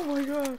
Oh my god.